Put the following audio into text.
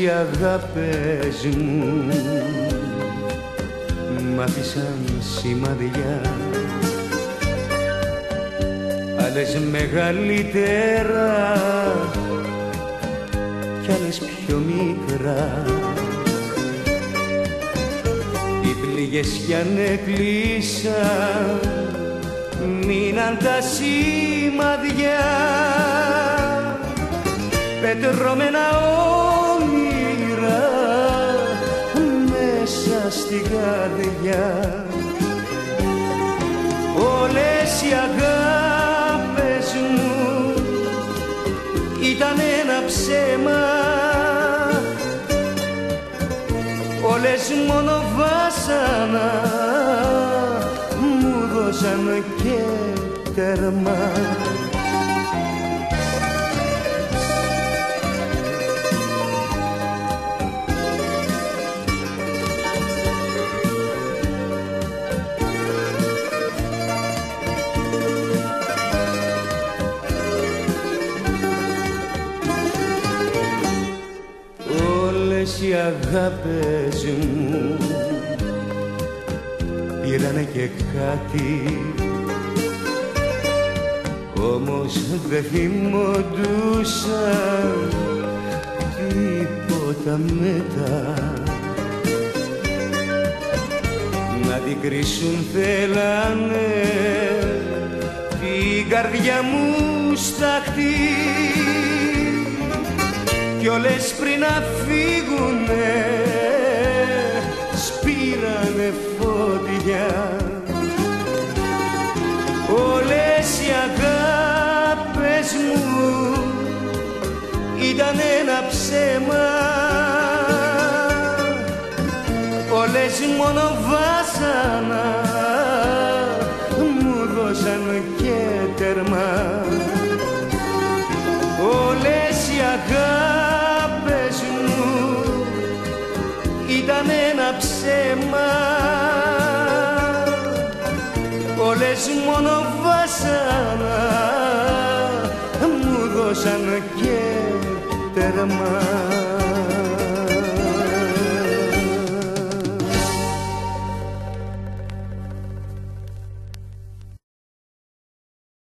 οι αγάπες μου μ' άφησαν σημαδιά άλλες μεγαλύτερα κι άλλες πιο μικρά. Οι πληγές κι αν έκλεισαν μείναν τα σημαδιά πετρώμενα μέσα στην καρδιά. Όλες οι αγάπες μου ήταν ένα ψέμα. Όλες μόνο βάσανα μου δώσαν και τέρμα Όλες οι αγάπες μου πήρανε και κάτι. Όμως δεν θυμόντουσαν τίποτα μετά. Να την κρίσουν θέλανε την καρδιά μου σταχτή κι όλες πριν να φύγουνε σπήρανε φωτιά. Όλες οι αγάπες μου ήταν ένα ψέμα. Όλες μόνο βάσανα ήταν ένα ψέμα. Όλες μόνο βάσανα μου δώσαν και τερμά